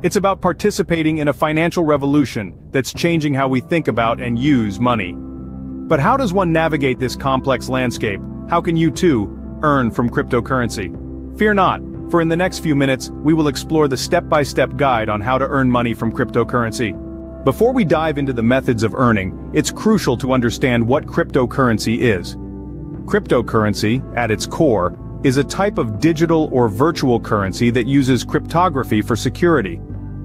It's about participating in a financial revolution that's changing how we think about and use money. But how does one navigate this complex landscape? How can you too earn from cryptocurrency? Fear not, for in the next few minutes, we will explore the step-by-step guide on how to earn money from cryptocurrency. Before we dive into the methods of earning, it's crucial to understand what cryptocurrency is. Cryptocurrency, at its core, is a type of digital or virtual currency that uses cryptography for security.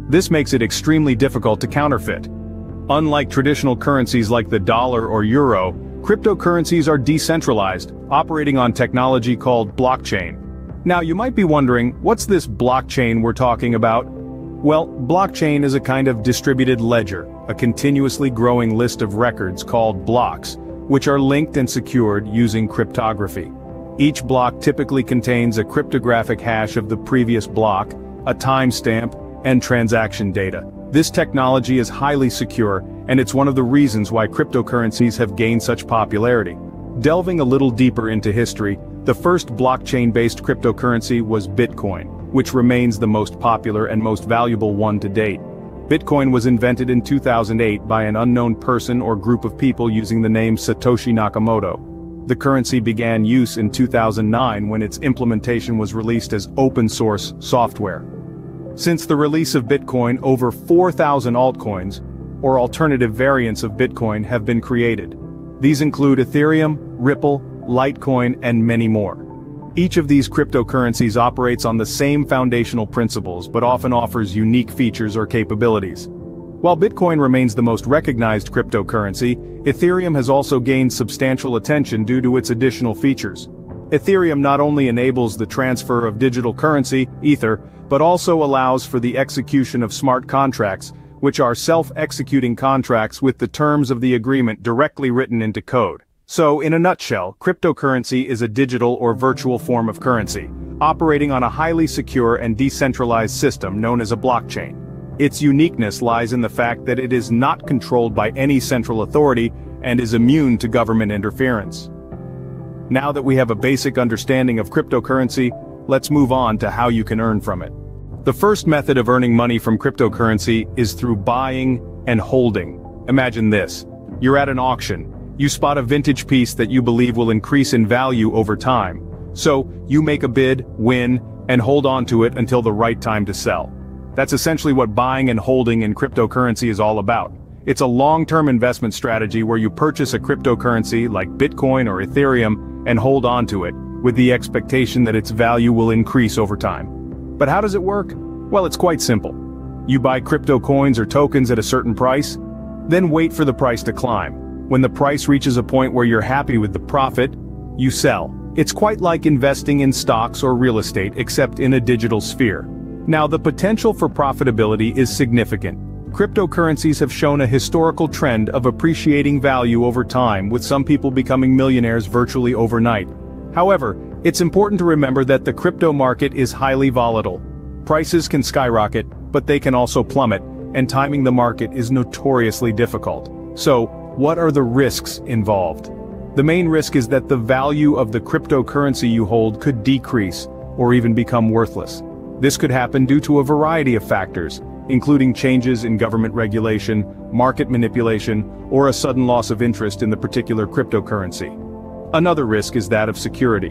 This makes it extremely difficult to counterfeit. Unlike traditional currencies like the dollar or euro, cryptocurrencies are decentralized, operating on technology called blockchain. Now you might be wondering, what's this blockchain we're talking about? Well, blockchain is a kind of distributed ledger, a continuously growing list of records called blocks, which are linked and secured using cryptography. Each block typically contains a cryptographic hash of the previous block, a timestamp, and transaction data. This technology is highly secure, and it's one of the reasons why cryptocurrencies have gained such popularity. Delving a little deeper into history, the first blockchain-based cryptocurrency was Bitcoin, which remains the most popular and most valuable one to date. Bitcoin was invented in 2008 by an unknown person or group of people using the name Satoshi Nakamoto. The currency began use in 2009 when its implementation was released as open-source software. Since the release of Bitcoin over 4,000 altcoins, or alternative variants of Bitcoin have been created. These include Ethereum, Ripple, Litecoin and many more. Each of these cryptocurrencies operates on the same foundational principles but often offers unique features or capabilities. While Bitcoin remains the most recognized cryptocurrency, Ethereum has also gained substantial attention due to its additional features. Ethereum not only enables the transfer of digital currency, Ether, but also allows for the execution of smart contracts, which are self-executing contracts with the terms of the agreement directly written into code. So, in a nutshell, cryptocurrency is a digital or virtual form of currency, operating on a highly secure and decentralized system known as a blockchain. Its uniqueness lies in the fact that it is not controlled by any central authority and is immune to government interference. Now that we have a basic understanding of cryptocurrency, let's move on to how you can earn from it. The first method of earning money from cryptocurrency is through buying and holding. Imagine this. You're at an auction. You spot a vintage piece that you believe will increase in value over time. So, you make a bid, win, and hold on to it until the right time to sell. That's essentially what buying and holding in cryptocurrency is all about. It's a long-term investment strategy where you purchase a cryptocurrency like Bitcoin or Ethereum and hold on to it, with the expectation that its value will increase over time. But how does it work? Well, it's quite simple. You buy crypto coins or tokens at a certain price, then wait for the price to climb. When the price reaches a point where you're happy with the profit, you sell. It's quite like investing in stocks or real estate except in a digital sphere. Now the potential for profitability is significant. Cryptocurrencies have shown a historical trend of appreciating value over time with some people becoming millionaires virtually overnight. However, it's important to remember that the crypto market is highly volatile. Prices can skyrocket, but they can also plummet, and timing the market is notoriously difficult. So, what are the risks involved? The main risk is that the value of the cryptocurrency you hold could decrease, or even become worthless. This could happen due to a variety of factors, including changes in government regulation, market manipulation, or a sudden loss of interest in the particular cryptocurrency. Another risk is that of security.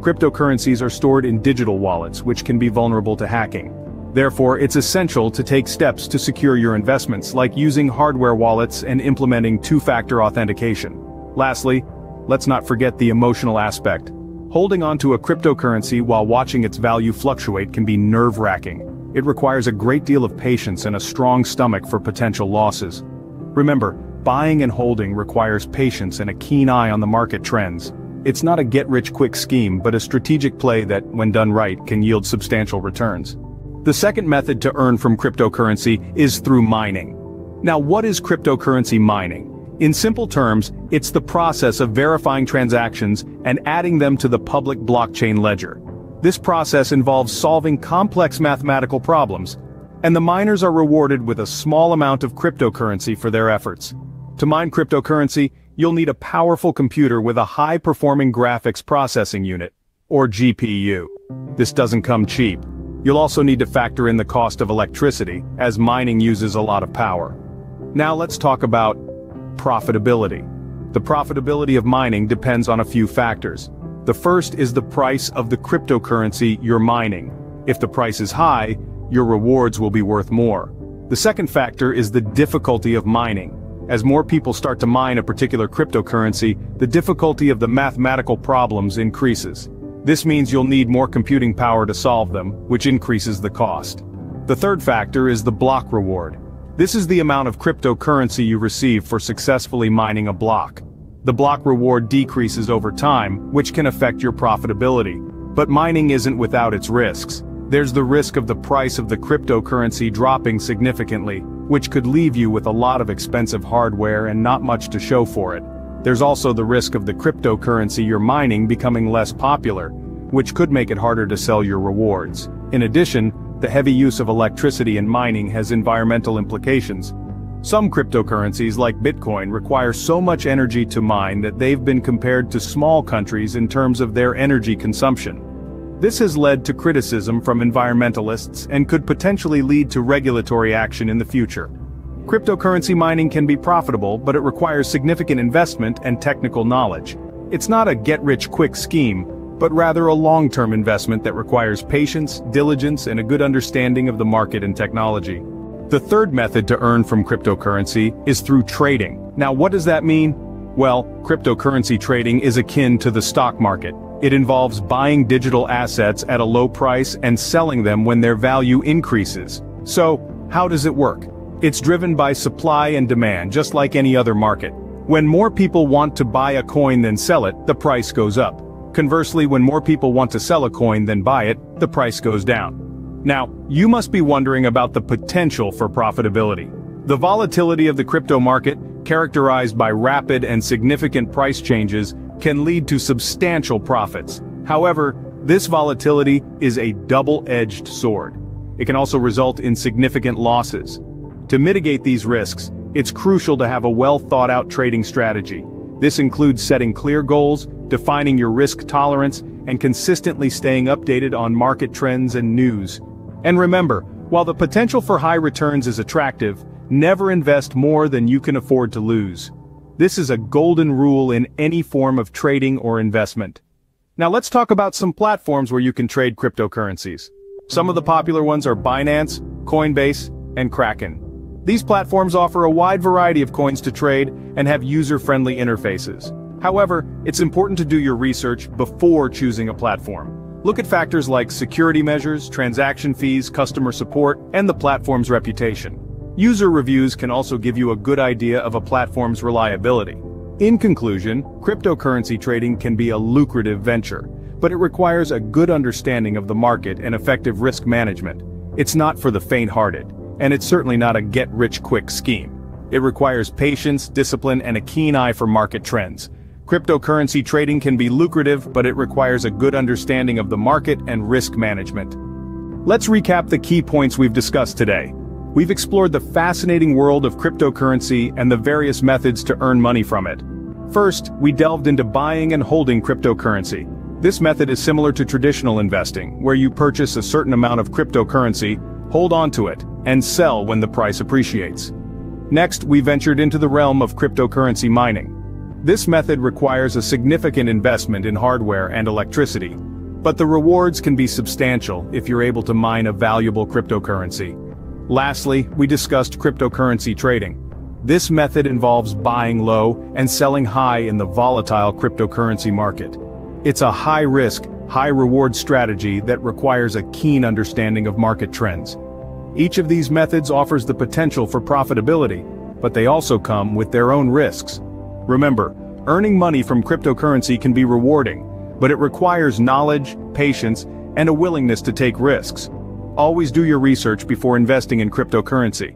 Cryptocurrencies are stored in digital wallets which can be vulnerable to hacking. Therefore, it's essential to take steps to secure your investments like using hardware wallets and implementing two-factor authentication. Lastly, let's not forget the emotional aspect. Holding on to a cryptocurrency while watching its value fluctuate can be nerve-wracking. It requires a great deal of patience and a strong stomach for potential losses. Remember, buying and holding requires patience and a keen eye on the market trends. It's not a get-rich-quick scheme but a strategic play that, when done right, can yield substantial returns. The second method to earn from cryptocurrency is through mining. Now what is cryptocurrency mining? In simple terms, it's the process of verifying transactions and adding them to the public blockchain ledger. This process involves solving complex mathematical problems, and the miners are rewarded with a small amount of cryptocurrency for their efforts. To mine cryptocurrency, you'll need a powerful computer with a high-performing graphics processing unit, or GPU. This doesn't come cheap. You'll also need to factor in the cost of electricity, as mining uses a lot of power. Now let's talk about profitability. The profitability of mining depends on a few factors. The first is the price of the cryptocurrency you're mining. If the price is high, your rewards will be worth more. The second factor is the difficulty of mining. As more people start to mine a particular cryptocurrency, the difficulty of the mathematical problems increases. This means you'll need more computing power to solve them, which increases the cost. The third factor is the block reward. This is the amount of cryptocurrency you receive for successfully mining a block. The block reward decreases over time, which can affect your profitability. But mining isn't without its risks. There's the risk of the price of the cryptocurrency dropping significantly, which could leave you with a lot of expensive hardware and not much to show for it. There's also the risk of the cryptocurrency you're mining becoming less popular, which could make it harder to sell your rewards. In addition, the heavy use of electricity in mining has environmental implications. Some cryptocurrencies like Bitcoin require so much energy to mine that they've been compared to small countries in terms of their energy consumption. This has led to criticism from environmentalists and could potentially lead to regulatory action in the future. Cryptocurrency mining can be profitable but it requires significant investment and technical knowledge. It's not a get-rich-quick scheme, but rather a long-term investment that requires patience, diligence and a good understanding of the market and technology. The third method to earn from cryptocurrency is through trading. Now what does that mean? Well, cryptocurrency trading is akin to the stock market. It involves buying digital assets at a low price and selling them when their value increases. So, how does it work? It's driven by supply and demand just like any other market. When more people want to buy a coin than sell it, the price goes up. Conversely, when more people want to sell a coin than buy it, the price goes down. Now, you must be wondering about the potential for profitability. The volatility of the crypto market, characterized by rapid and significant price changes, can lead to substantial profits. However, this volatility is a double-edged sword. It can also result in significant losses. To mitigate these risks, it's crucial to have a well-thought-out trading strategy. This includes setting clear goals, defining your risk tolerance, and consistently staying updated on market trends and news. And remember, while the potential for high returns is attractive, never invest more than you can afford to lose. This is a golden rule in any form of trading or investment. Now let's talk about some platforms where you can trade cryptocurrencies. Some of the popular ones are Binance, Coinbase, and Kraken. These platforms offer a wide variety of coins to trade and have user-friendly interfaces. However, it's important to do your research before choosing a platform. Look at factors like security measures, transaction fees, customer support, and the platform's reputation. User reviews can also give you a good idea of a platform's reliability. In conclusion, cryptocurrency trading can be a lucrative venture, but it requires a good understanding of the market and effective risk management. It's not for the faint-hearted. And it's certainly not a get-rich-quick scheme. It requires patience, discipline, and a keen eye for market trends. Cryptocurrency trading can be lucrative, but it requires a good understanding of the market and risk management. Let's recap the key points we've discussed today. We've explored the fascinating world of cryptocurrency and the various methods to earn money from it. First, we delved into buying and holding cryptocurrency. This method is similar to traditional investing, where you purchase a certain amount of cryptocurrency, hold on to it, and sell when the price appreciates. Next, we ventured into the realm of cryptocurrency mining. This method requires a significant investment in hardware and electricity, but the rewards can be substantial if you're able to mine a valuable cryptocurrency. Lastly, we discussed cryptocurrency trading. This method involves buying low and selling high in the volatile cryptocurrency market. It's a high-risk, high-reward strategy that requires a keen understanding of market trends. Each of these methods offers the potential for profitability, but they also come with their own risks. Remember, earning money from cryptocurrency can be rewarding, but it requires knowledge, patience, and a willingness to take risks. Always do your research before investing in cryptocurrency.